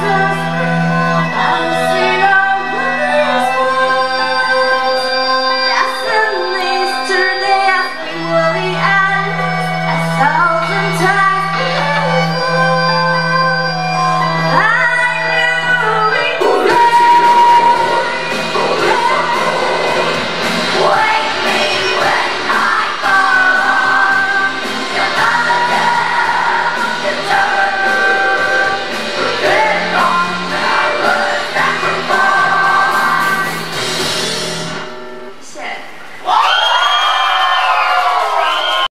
Jesus.